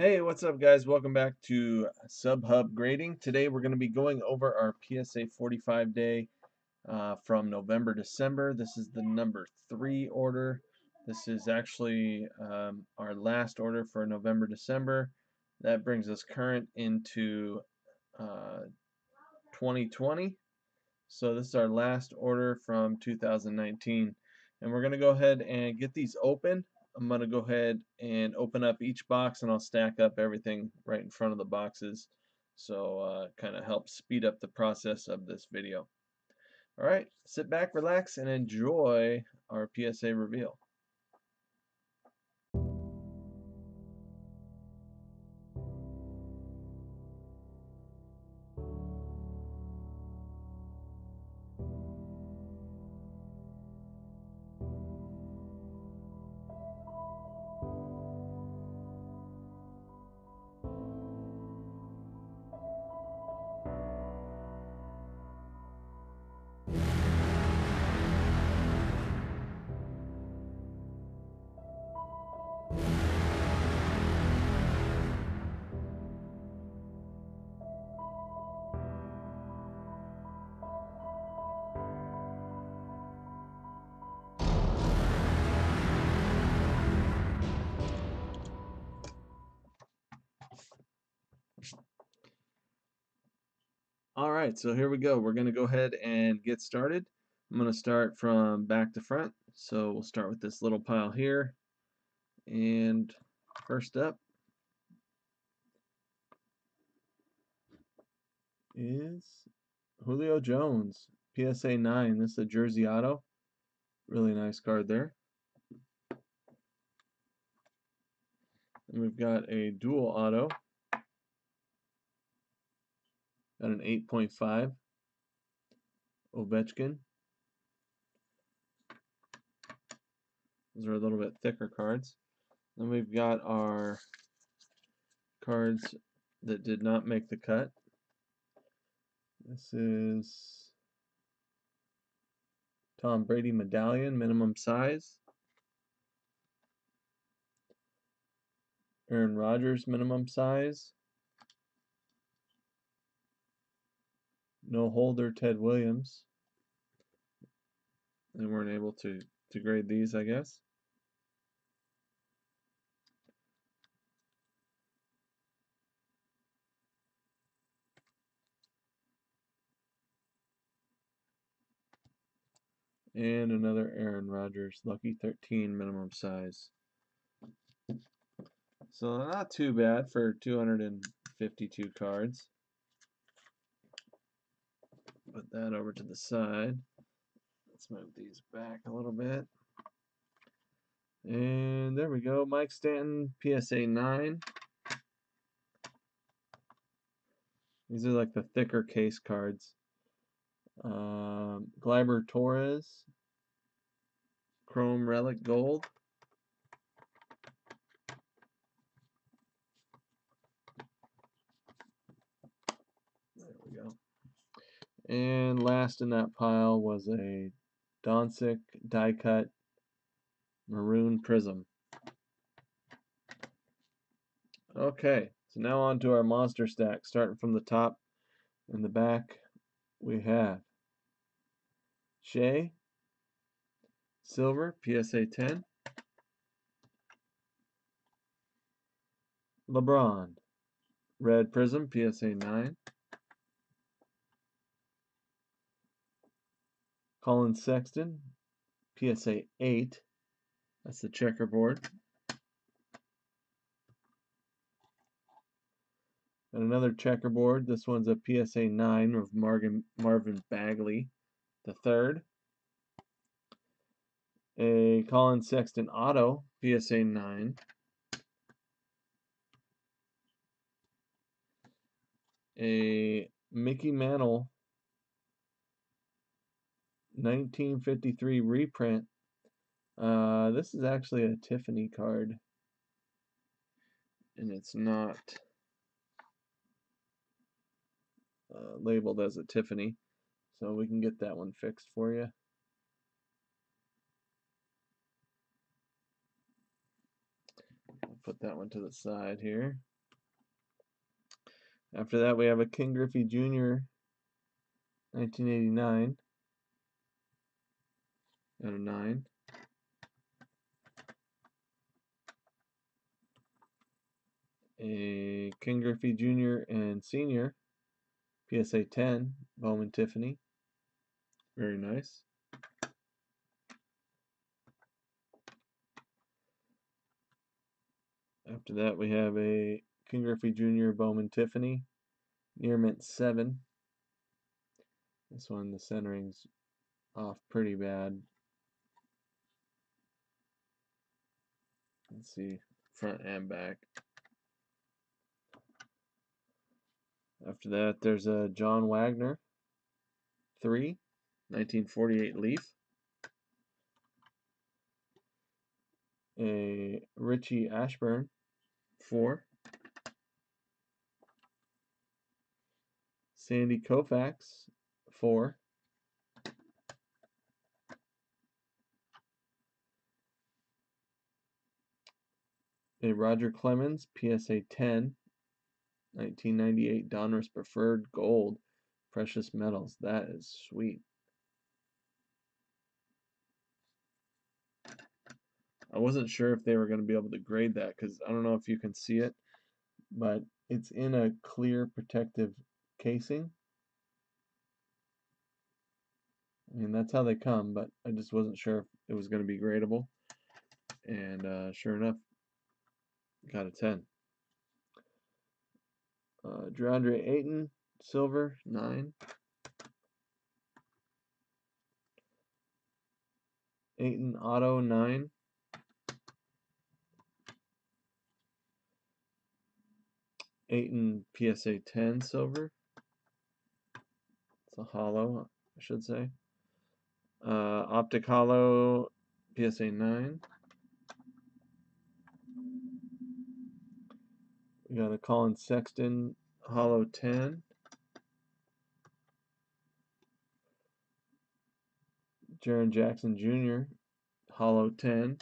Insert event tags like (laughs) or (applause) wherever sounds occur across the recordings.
Hey, what's up guys? Welcome back to SubHub Grading. Today we're going to be going over our PSA 45 day uh, from November, December. This is the number three order. This is actually um, our last order for November, December. That brings us current into uh, 2020. So this is our last order from 2019. And we're going to go ahead and get these open. I'm going to go ahead and open up each box and I'll stack up everything right in front of the boxes so uh, kind of help speed up the process of this video. Alright, sit back, relax, and enjoy our PSA reveal. Right, so here we go. We're going to go ahead and get started. I'm going to start from back to front. So we'll start with this little pile here. And first up is Julio Jones, PSA 9. This is a jersey auto. Really nice card there. And we've got a dual auto. Got an 8.5 Ovechkin. Those are a little bit thicker cards. Then we've got our cards that did not make the cut. This is Tom Brady medallion, minimum size. Aaron Rodgers, minimum size. No holder Ted Williams. They weren't able to, to grade these, I guess. And another Aaron Rodgers, lucky 13 minimum size. So not too bad for 252 cards put that over to the side. Let's move these back a little bit. And there we go. Mike Stanton, PSA 9. These are like the thicker case cards. Um, Gleyber Torres, Chrome Relic Gold. And last in that pile was a Doncic die cut maroon prism. Okay, so now on to our monster stack. Starting from the top in the back, we have Shai, Silver, PSA 10, LeBron, Red Prism, PSA 9, Collin Sexton, PSA 8. That's the checkerboard. And another checkerboard. This one's a PSA 9 of Marvin, Marvin Bagley, the third. A Collin Sexton Auto, PSA 9. A Mickey Mantle 1953 reprint. Uh, this is actually a Tiffany card. And it's not uh, labeled as a Tiffany. So we can get that one fixed for you. I'll put that one to the side here. After that, we have a Ken Griffey Jr. 1989 out of 9. A Ken Griffey Jr. and Sr. PSA 10 Bowman Tiffany. Very nice. After that, we have a Ken Griffey Jr. Bowman Tiffany, near mint 7. This one, the centering's off pretty bad. Let's see, front and back. After that, there's a John Wagner 3, 1948 Leaf. A Richie Ashburn four. Sandy Koufax, four. Roger Clemens, PSA 10, 1998 Donruss Preferred Gold, Precious Metals. That is sweet. I wasn't sure if they were going to be able to grade that because I don't know if you can see it, but it's in a clear protective casing. I mean, that's how they come, but I just wasn't sure if it was going to be gradable. And uh, sure enough, got a 10. Uh, DeAndre Ayton, silver, 9. Ayton auto, 9. Ayton PSA 10 silver. It's a holo, I should say. Uh, Optic Holo PSA 9. We got a Collin Sexton Holo 10. Jaren Jackson Jr. Holo 10.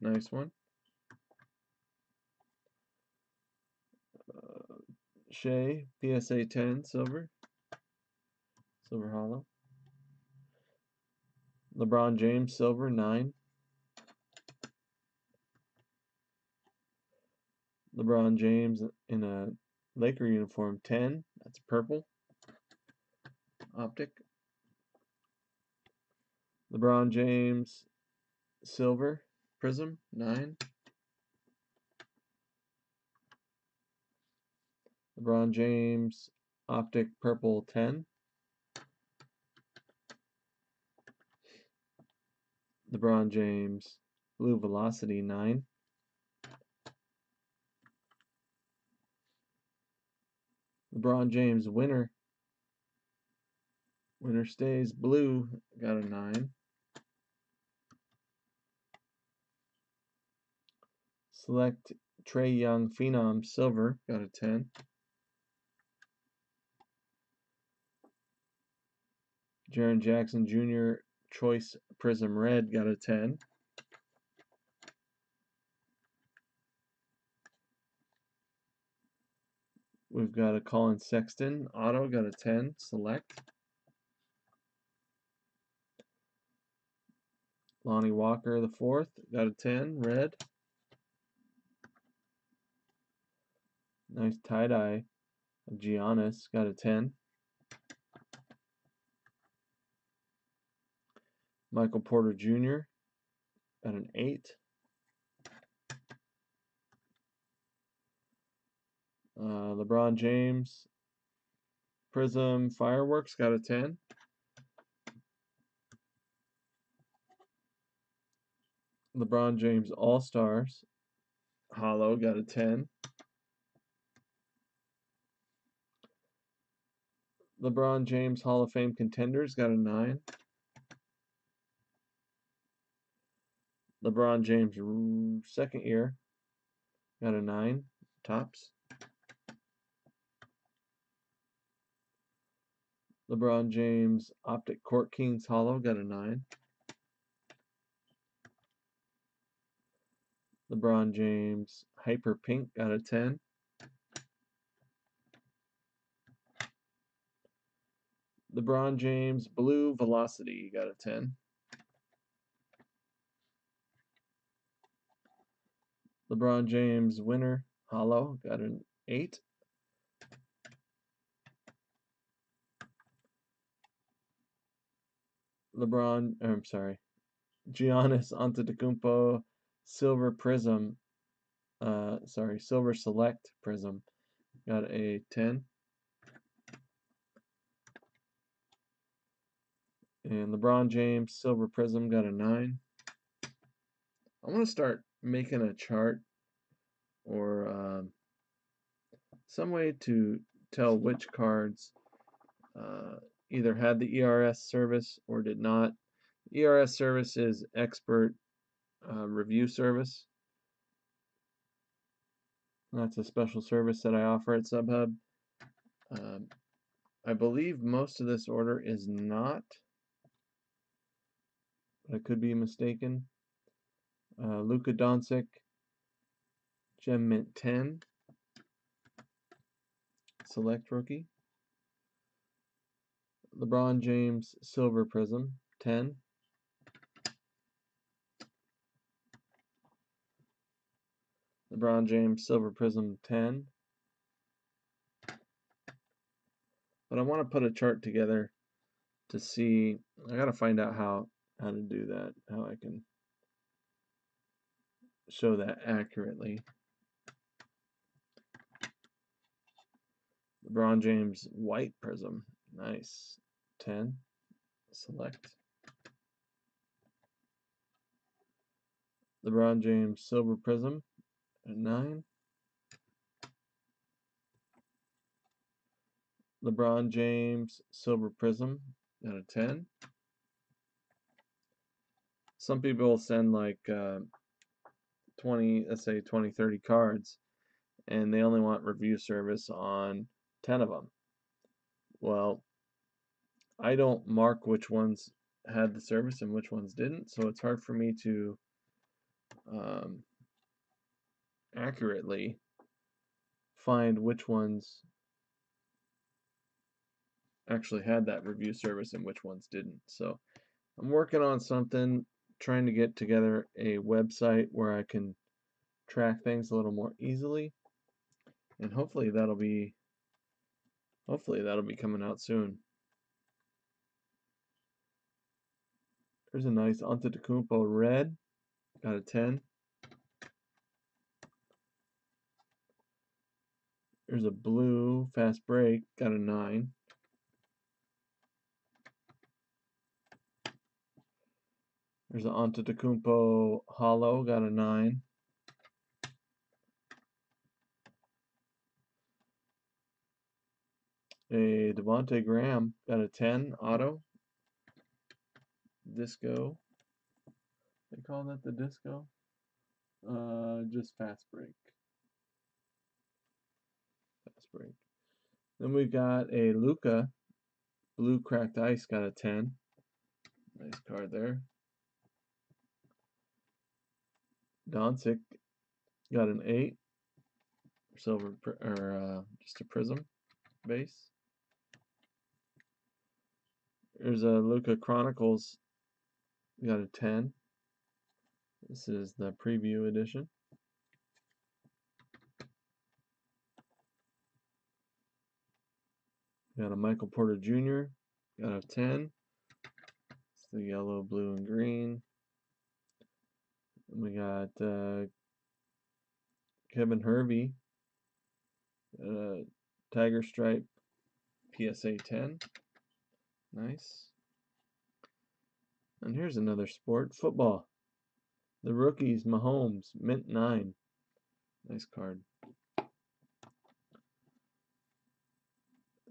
Nice one. Uh, Shai, PSA 10, silver. Silver holo. LeBron James, silver, 9. LeBron James in a Laker uniform, 10. That's purple. Optic. LeBron James, silver, prism, 9. LeBron James, Optic Purple 10. LeBron James, Blue Velocity 9. LeBron James, Winner. Winner stays blue, got a 9. Select Trae Young Phenom Silver, got a 10. Jaren Jackson Jr. Choice Prism Red got a 10. We've got a Collin Sexton Auto got a 10. Select. Lonnie Walker the fourth got a 10. Red. Nice tie-dye. Giannis got a 10. Michael Porter Jr. at an 8. Uh, LeBron James Prism Fireworks got a 10. LeBron James All Stars Holo got a 10. LeBron James Hall of Fame Contenders got a 9. LeBron James second year got a 9 Topps. LeBron James Optic Court Kings Holo got a 9. LeBron James Hyper Pink got a 10. LeBron James Blue Velocity got a 10. LeBron James Winner Holo got an 8. LeBron, I'm sorry, Giannis Antetokounmpo Silver Prism, uh, sorry, Silver Select Prism got a 10. And LeBron James Silver Prism got a 9. I want to start making a chart or um, some way to tell which cards uh, either had the ERS service or did not. ERS service is expert uh, review service. That's a special service that I offer at SubHub. Um, I believe most of this order is not, but I could be mistaken. Uh, Luka Doncic, Gem Mint 10, Select Rookie. LeBron James Silver Prism 10. LeBron James Silver Prism 10. But I want to put a chart together to see, I got to find out how, how to do that, how I can show that accurately. LeBron James White Prism, nice. 10, select. LeBron James Silver Prism at 9. LeBron James Silver Prism at a 10. Some people send like uh, 20, let's say 20, 30 cards, and they only want review service on 10 of them. Well, I don't mark which ones had the service and which ones didn't, so it's hard for me to um, accurately find which ones actually had that review service and which ones didn't. So I'm working on something, trying to get together a website where I can track things a little more easily. And hopefully that'll be hopefully that'll be coming out soon. There's a nice Antetokounmpo red. Got a 10. There's a blue fast break. Got a 9. There's an Antetokounmpo holo. Got a 9. A Devonte Graham got a 10 auto disco. They call that the disco? Uh, just fast break. Fast break. Then we got a Luka. Blue cracked ice got a 10. Nice card there. Doncic got an 8. Silver, or uh, just a prism base. There's a Luka Chronicles we got a 10. This is the preview edition. Got a Michael Porter Jr. Got a 10. It's the yellow, blue, and green. We got uh, Kevin Hervey. Uh, Tiger Stripe PSA 10. Nice. And here's another sport, football. The rookies, Mahomes, mint 9. Nice card.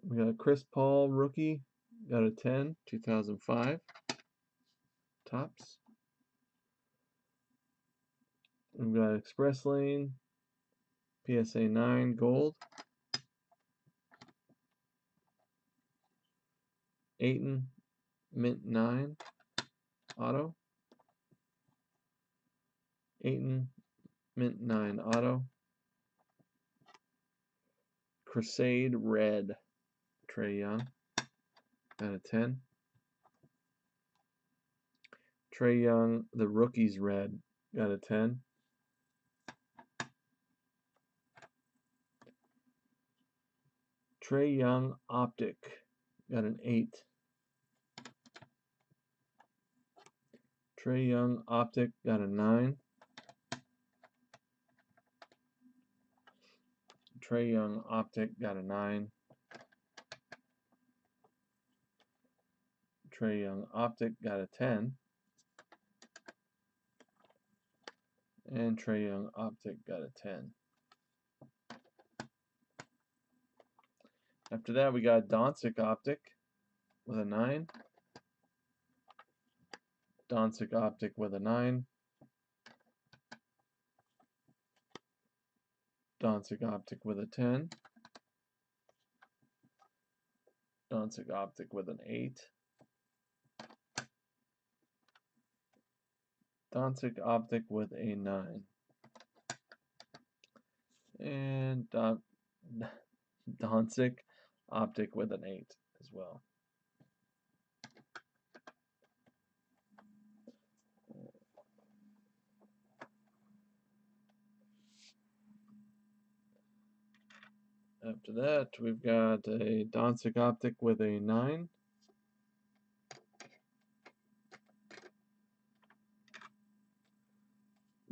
We got a Chris Paul, rookie, got a 10, 2005. Topps. We've got Express Lane, PSA 9, gold. Ayton, mint 9 auto. Ayton, mint 9 auto. Crusade red, Trae Young. got a 10. Trae Young, the rookies red, got a 10. Trae Young Optic got an 8. Trae Young Optic got a 9. Trae Young Optic got a 9. Trae Young Optic got a 10. And Trae Young Optic got a 10. After that, we got Doncic Optic with a 9. Doncic Optic with a 9. Doncic Optic with a 10. Doncic Optic with an 8. Doncic Optic with a 9. And uh, (laughs) Don Doncic Optic with an 8 as well. After that, we've got a Doncic Optic with a 9.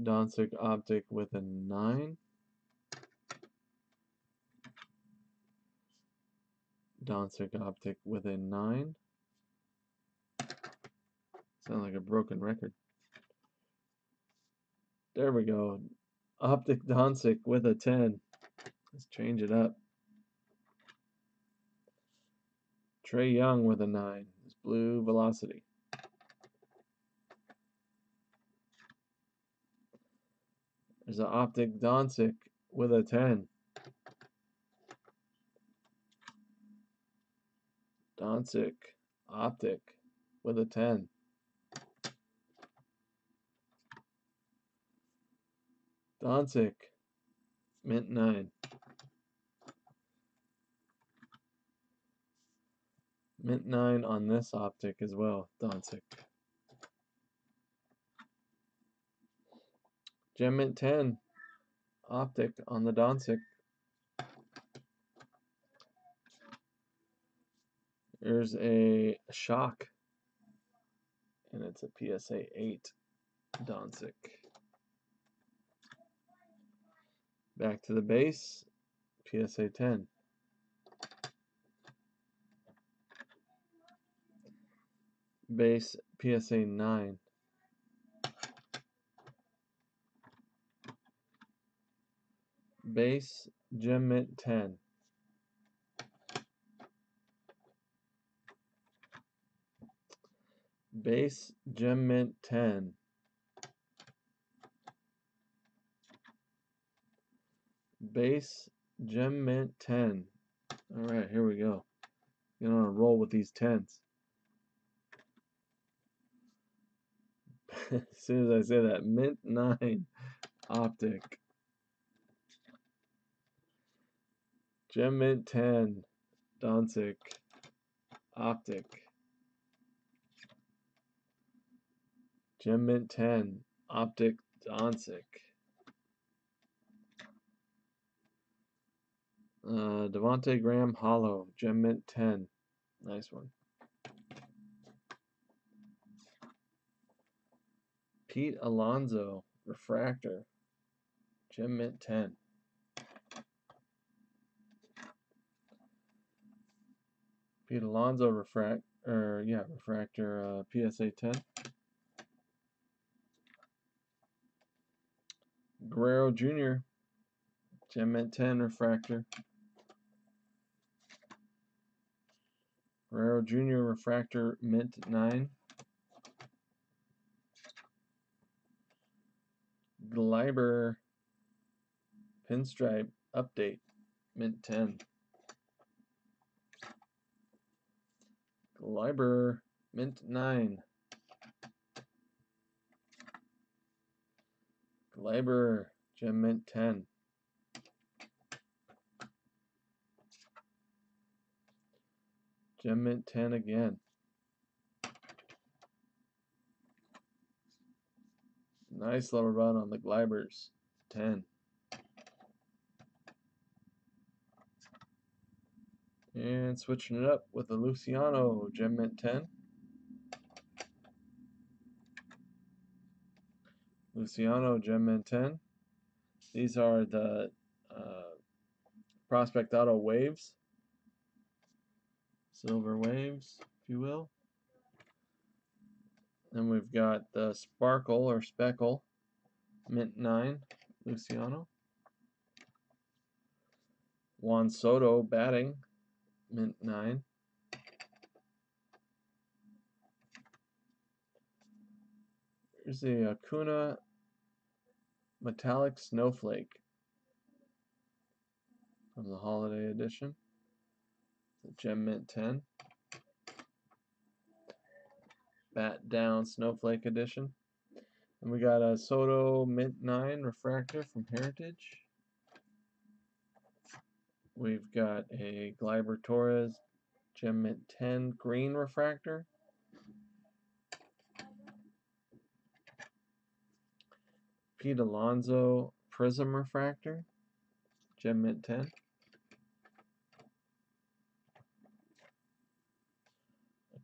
Doncic Optic with a 9. Doncic Optic with a 9. Sound like a broken record. There we go. Optic Doncic with a 10. Let's change it up. Trae Young with a 9. It's blue velocity. There's an Optic Doncic with a 10. Doncic Optic with a 10. Doncic Mint 9. Mint 9 on this optic as well, Doncic. Gem Mint 10 optic on the Doncic. There's a shock, and it's a PSA 8 Doncic. Back to the base, PSA 10. Base PSA 9. Base Gem Mint 10. Base Gem Mint 10. Base Gem Mint 10. Alright, here we go. Get on a roll with these 10s. (laughs) as soon as I say that, Mint 9 Optic. Gem Mint 10 Doncic Optic. Gem Mint 10 Optic Doncic. Uh, Devonte Graham Holo, Gem Mint 10. Nice one. Pete Alonso, Refractor, Gem Mint 10. Pete Alonso, Refract, or yeah, Refractor, uh, PSA 10. Guerrero Jr., Gem Mint 10 Refractor. Guerrero Jr. Refractor Mint 9. Gleyber Pinstripe Update Mint 10. Gleyber Mint 9. Gleyber Gem Mint 10. Gem Mint 10 again. Nice little run on the Gleybers. 10. And switching it up with the Luciano Gem Mint 10. Luciano Gem Mint 10. These are the uh, Prospect Auto Waves. Silver Waves, if you will. Then we've got the Sparkle or Speckle Mint 9 Luciano. Juan Soto batting Mint 9. Here's the Acuna Metallic Snowflake from the Holiday Edition. The Gem Mint 10. Bat Down Snowflake Edition. And we got a Soto Mint 9 Refractor from Heritage. We've got a Gleyber Torres Gem Mint 10 Green Refractor. Pete Alonso Prism Refractor, Gem Mint 10.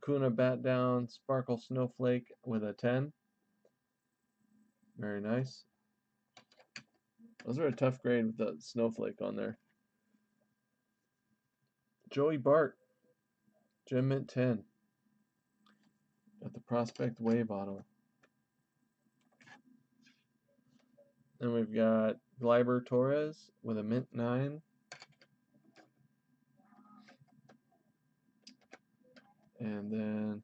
Acuna Bat Down Sparkle Snowflake with a 10. Very nice. Those are a tough grade with the snowflake on there. Joey Bart, Gem Mint 10. Got the Prospect Wave Auto. Then we've got Gleyber Torres with a Mint 9. And then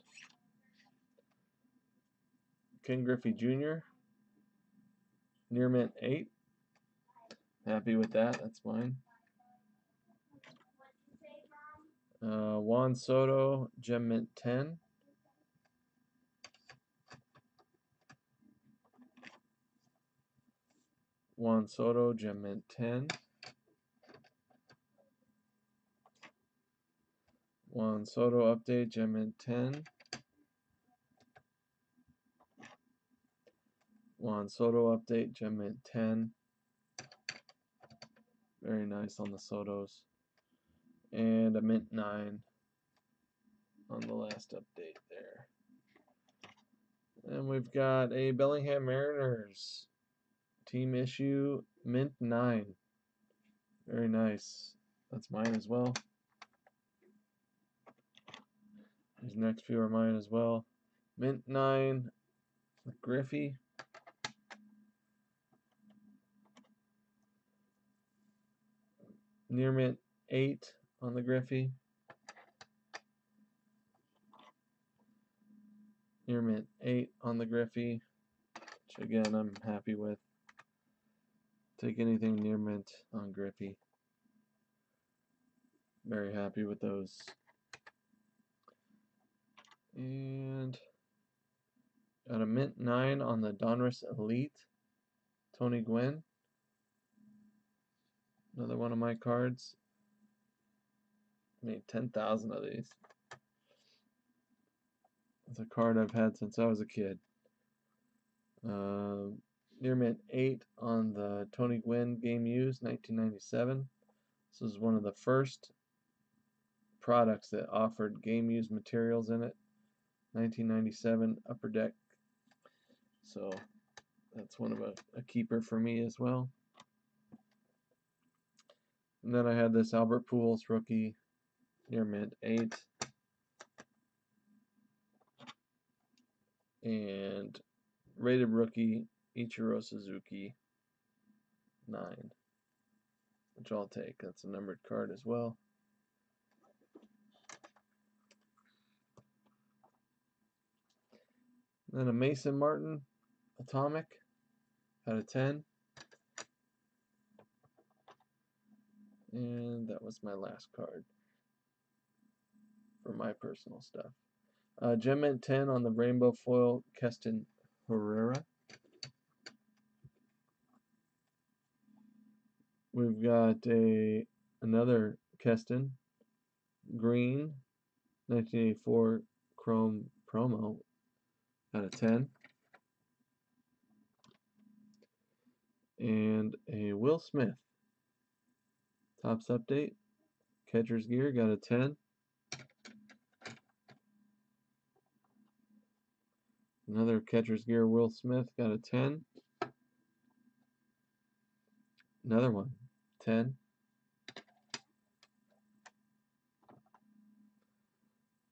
Ken Griffey Jr. Near Mint 8. Happy with that. That's mine. Uh, Juan Soto, Gem Mint 10. Juan Soto, Gem Mint 10. Juan Soto update, Gem Mint 10. Juan Soto update, Gem Mint 10. Very nice on the Sotos. And a Mint 9 on the last update there. And we've got a Bellingham Mariners Team issue mint 9. Very nice. That's mine as well. These next few are mine as well. Mint 9 with Griffey. Near mint 8 on the Griffey. Near mint 8 on the Griffey, which again I'm happy with. Take anything near mint on Griffey. Very happy with those. And got a mint 9 on the Donruss Elite. Tony Gwynn. Another one of my cards. Made 10,000 of these. It's a card I've had since I was a kid. Uh, near mint 8 on the Tony Gwynn Game Used 1997. This was one of the first products that offered game used materials in it. 1997 Upper Deck. So that's one of a, a keeper for me as well. And then I had this Albert Pujols rookie near mint 8. And rated rookie Ichiro Suzuki 9, which I'll take. That's a numbered card as well. Then a Mason Martin Atomic out of 10. And that was my last card for my personal stuff. Uh, Gem Mint 10 on the Rainbow Foil Keston Hiura. We've got a another Keston green 1984 Chrome promo out of 10. And a Will Smith. Topps update. Catcher's gear got a 10. Another catcher's gear Will Smith got a 10. Another one. 10.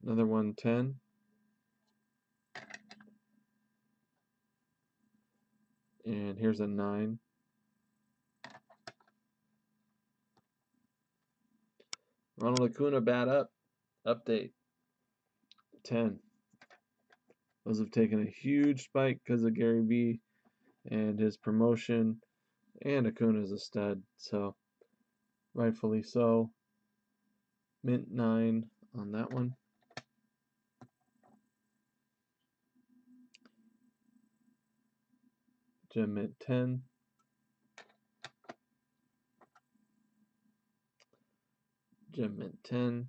Another one, 10. And here's a 9. Ronald Acuna bat up. Update. 10. Those have taken a huge spike because of Gary Vee and his promotion. And Acuna's a stud, so rightfully so. Mint 9 on that one. Gem Mint 10. Gem Mint 10.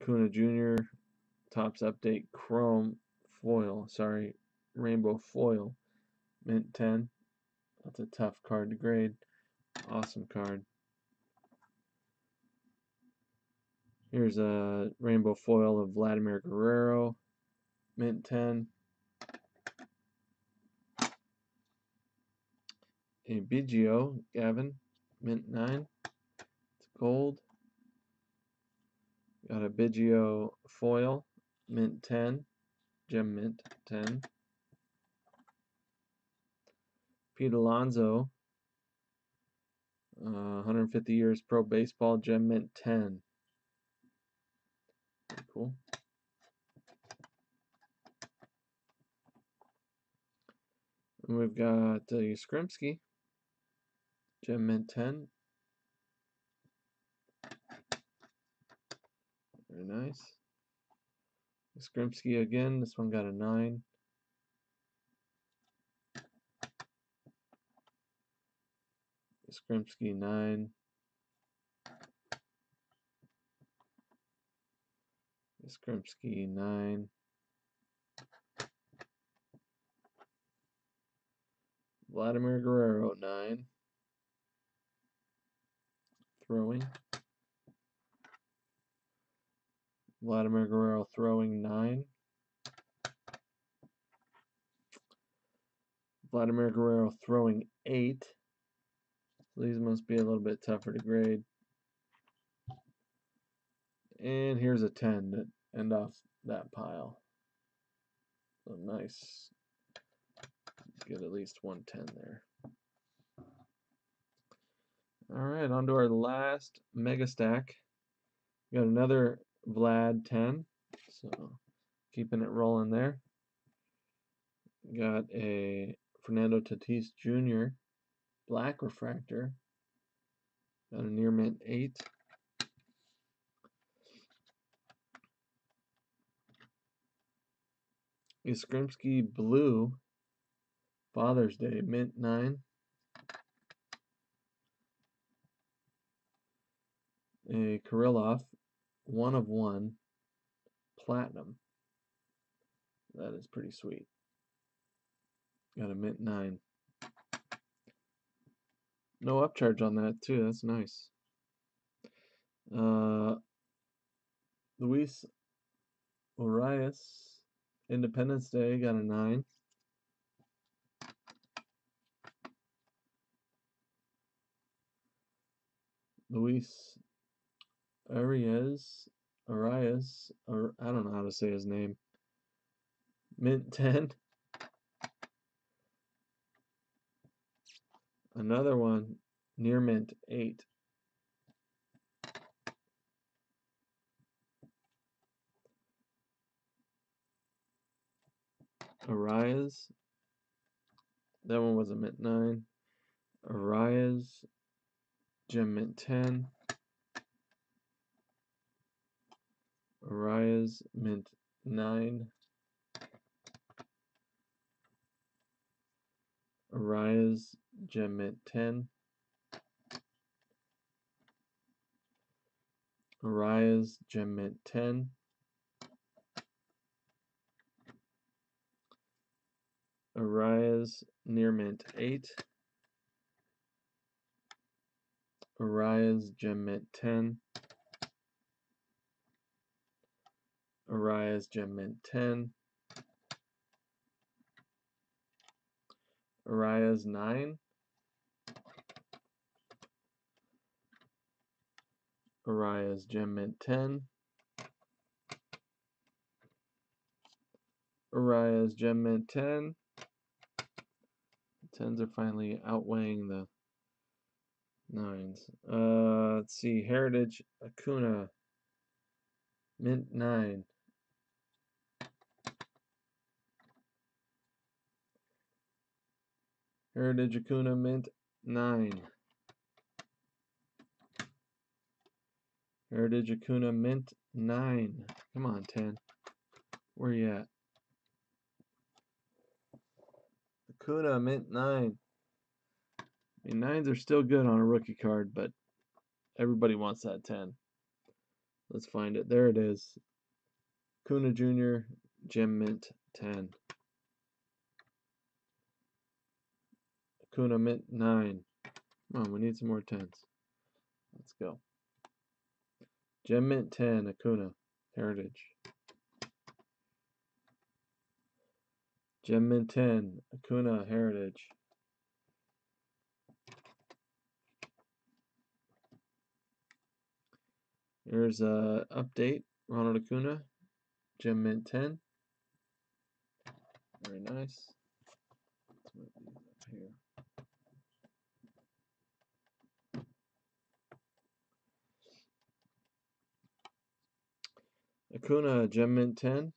Kuna Jr. Topps Update Chrome Foil. Sorry, Rainbow Foil. Mint 10. That's a tough card to grade. Awesome card. Here's a rainbow foil of Vladimir Guerrero. Mint 10. A Biggio, Cavan, Mint 9. It's gold. Got a Biggio foil, Mint 10. Gem Mint 10. Pete Alonso, uh, 150 years pro baseball, Gem Mint 10. Cool. And we've got uh, Yastrzemski, Gem Mint 10. Very nice. Yastrzemski again, this one got a 9. Yastrzemski 9. Yastrzemski 9. Vladimir Guerrero 9. Throwing. Vladimir Guerrero throwing 9. Vladimir Guerrero throwing 8. These must be a little bit tougher to grade. And here's a 10 to end off that pile. So nice. Get at least 110 there. Alright, on to our last mega stack. We got another Vlad 10. So keeping it rolling there. Got a Fernando Tatis Jr. Black Refractor. Got a near mint 8. Yastrzemski Blue Father's Day Mint 9. A Kirilloff one of one platinum. That is pretty sweet. Got a mint 9. No upcharge on that too. That's nice. Uh, Luis Urias, Independence Day, got a 9. Luis Arias, Arias, or I don't know how to say his name. Mint (laughs) 10. Another one, near mint 8. Arias. That one was a mint 9. Arias. Gem mint 10. Arraez mint 9. Arraez gem mint 10. Arraez Gem Mint 10. Arraez Near Mint 8. Arraez Gem Mint 10. Arraez Gem Mint 10. Arraez 9. Arraez Gem Mint 10. Arraez Gem Mint 10. The 10s are finally outweighing the 9s. Uh, let's see. Heritage Acuna Mint 9. Heritage Acuna Mint 9. Heritage Acuna Mint 9. Come on, 10. Where you at? Acuna Mint 9. I mean, 9s are still good on a rookie card, but everybody wants that 10. Let's find it. There it is. Acuna Jr. Gem Mint 10. Acuna Mint 9. Come on, we need some more 10s. Let's go. Gem Mint 10, Acuna, Heritage. Gem Mint 10, Acuna, Heritage. Here's a update, Ronald Acuna, Gem Mint 10. Very nice. Acuna Gem Mint 10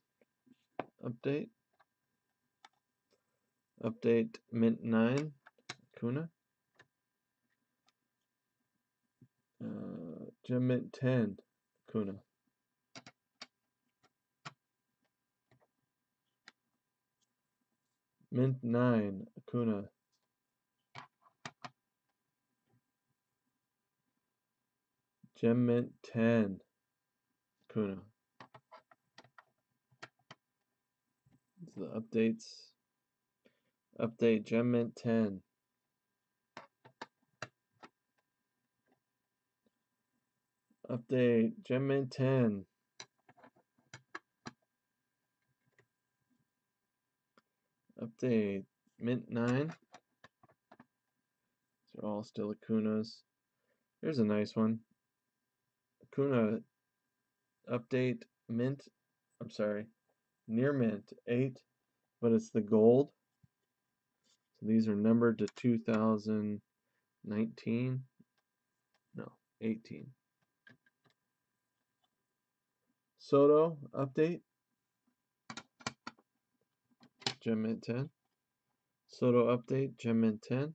update. Update Mint 9 Acuna. Uh, Mint 10 Acuna. Mint 9 Acuna. Gem Mint 10 Acuna. the updates. Update Gem Mint 10. Update Gem Mint 10. Update Mint 9. These are all still Acunas. Here's a nice one. Acuna update Mint. I'm sorry near mint 8 but it's the gold so these are numbered to 2019 no 18 Soto update Gem Mint 10 Soto update Gem Mint 10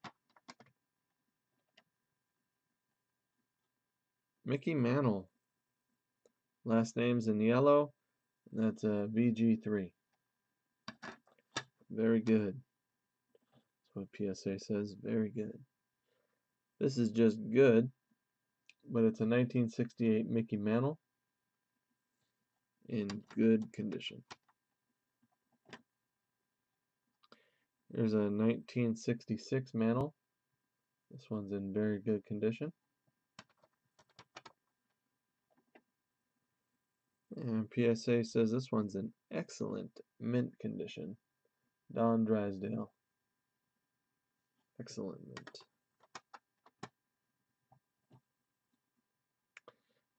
Mickey Mantle last name's in yellow that's a VG3. Very good. That's what PSA says. Very good. This is just good, but it's a 1968 Mickey Mantle in good condition. There's a 1966 Mantle. This one's in very good condition. And PSA says this one's in excellent mint condition. Don Drysdale. Excellent mint.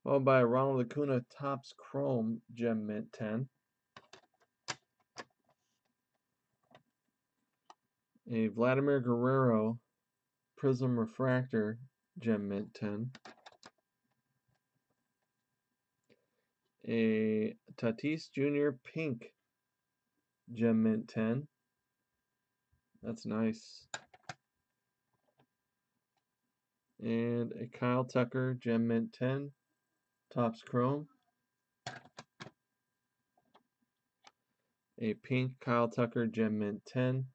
Followed by Ronald Acuna Topps Chrome Gem Mint 10. A Vladimir Guerrero Prism Refractor Gem Mint 10. a Tatis Jr. Pink Gem Mint 10. That's nice. And a Kyle Tucker Gem Mint 10. Topps Chrome. A pink Kyle Tucker Gem Mint 10.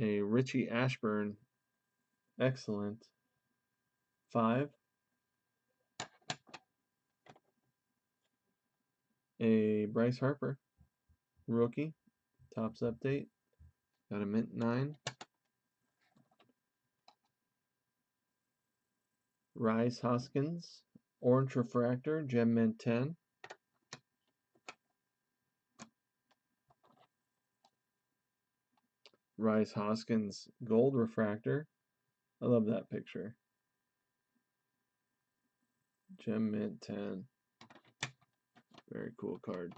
A Richie Ashburn. Excellent. 5. A Bryce Harper, rookie, Topps update. Got a mint 9. Rhys Hoskins, orange refractor, gem mint 10. Rhys Hoskins gold refractor. I love that picture. Gem Mint 10. Very cool card.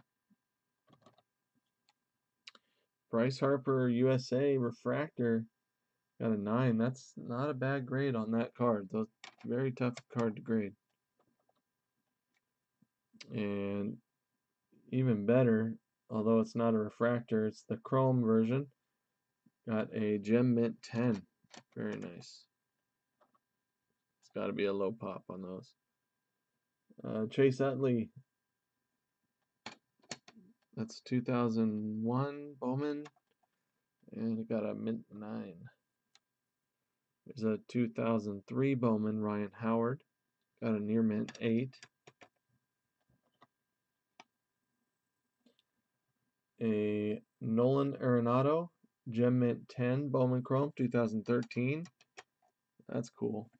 Bryce Harper USA refractor got a 9. That's not a bad grade on that card. Though very tough card to grade. And even better, although it's not a refractor, it's the chrome version. Got a Gem Mint 10. Very nice. It's got to be a low pop on those. Uh, Chase Utley. That's 2001 Bowman. And it got a Mint 9. There's a 2003 Bowman Ryan Howard. Got a near Mint 8. A Nolan Arenado Gem Mint 10 Bowman Chrome 2013. That's cool.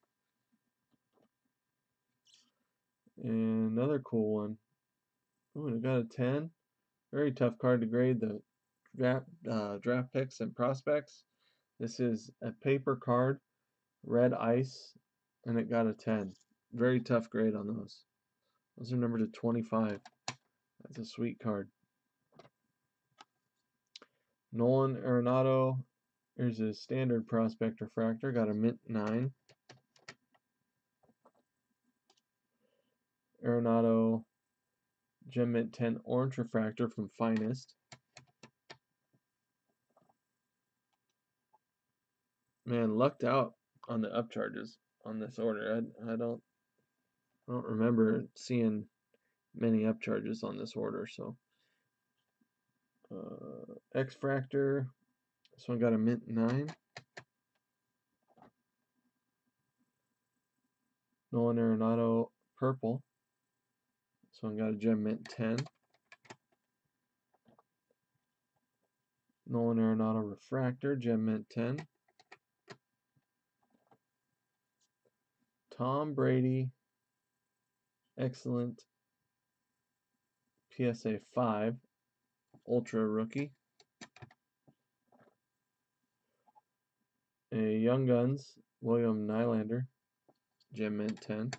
And another cool one. Oh, it got a 10. Very tough card to grade the draft, uh, draft picks and prospects. This is a paper card, red ice, and it got a 10. Very tough grade on those. Those are numbered to 25. That's a sweet card. Nolan Arenado. Here's a standard prospect refractor. Got a mint 9. Arenado Gem Mint 10 orange refractor from Finest. Man, lucked out on the upcharges on this order. I, I don't I don't remember seeing many upcharges on this order, so uh, X-Fractor. This one got a mint 9. Nolan Arenado purple. This one got a gem mint 10. Nolan Arenado refractor, gem mint 10. Tom Brady, excellent PSA 5. Ultra Rookie. A Young Guns, William Nylander, Gem Mint 10.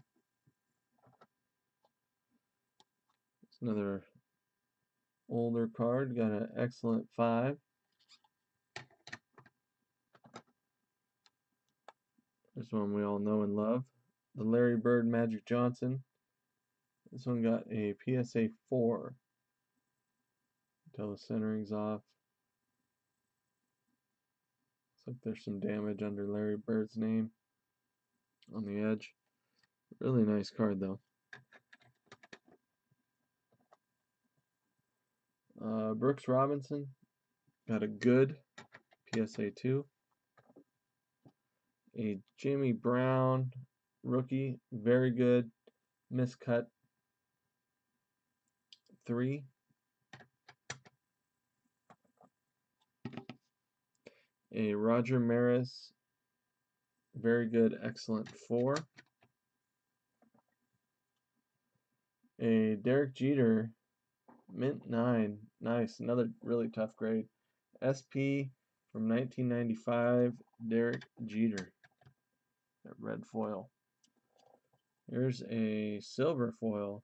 It's another older card, got an excellent 5. This one we all know and love. The Larry Bird Magic Johnson. This one got a PSA 4 until the centering's off. Looks like there's some damage under Larry Bird's name on the edge. Really nice card though. Uh, Brooks Robinson got a good PSA 2. A Jimmy Brown rookie, very good miscut 3. a Roger Maris, very good, excellent four. A Derek Jeter, mint nine, nice, another really tough grade. SP from 1995, Derek Jeter, that red foil. Here's a silver foil,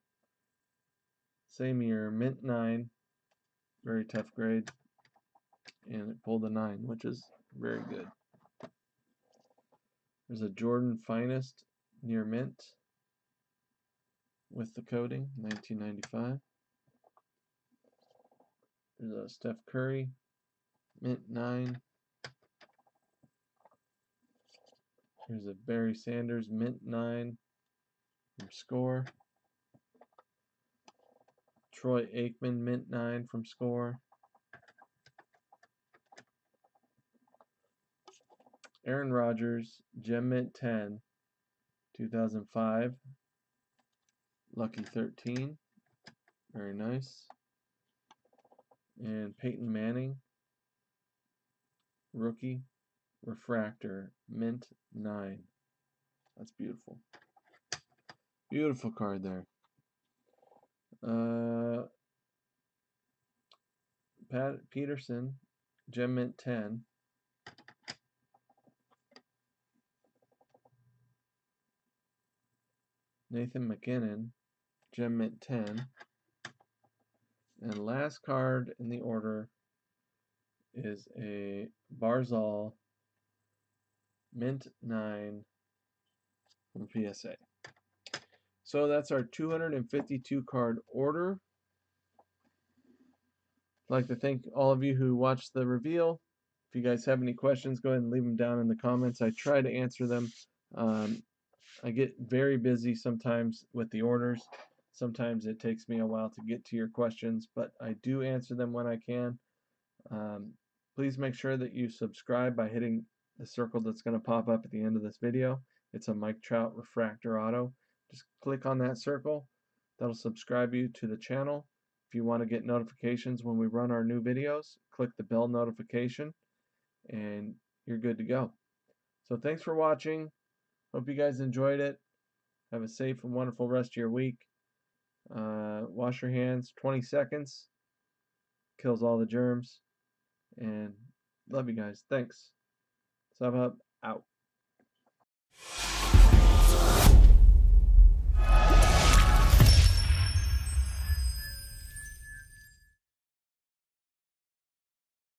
same year, mint nine, very tough grade, and it pulled a nine, which is very good. There's a Jordan Finest near mint with the coating, 1995. There's a Steph Curry, mint 9. Here's a Barry Sanders, mint 9 from Score. Troy Aikman, mint 9 from Score. Aaron Rodgers, Gem Mint 10, 2005 Lucky 13. Very nice. And Peyton Manning, rookie, refractor, mint 9. That's beautiful. Beautiful card there. Uh, Pat Peterson, Gem Mint 10. Nathan MacKinnon, Gem Mint 10. And last card in the order is a Barzal Mint 9 from PSA. So that's our 252 card order. I'd like to thank all of you who watched the reveal. If you guys have any questions, go ahead and leave them down in the comments. I try to answer them. Um, I get very busy sometimes with the orders. Sometimes it takes me a while to get to your questions, but I do answer them when I can. Um, please make sure that you subscribe by hitting the circle that's going to pop up at the end of this video. It's a Mike Trout Refractor Auto. Just click on that circle. That'll subscribe you to the channel. If you want to get notifications when we run our new videos, click the bell notification and you're good to go. So thanks for watching. Hope you guys enjoyed it. Have a safe and wonderful rest of your week. Uh, wash your hands 20 seconds. Kills all the germs. And love you guys. Thanks. Sub Hub out.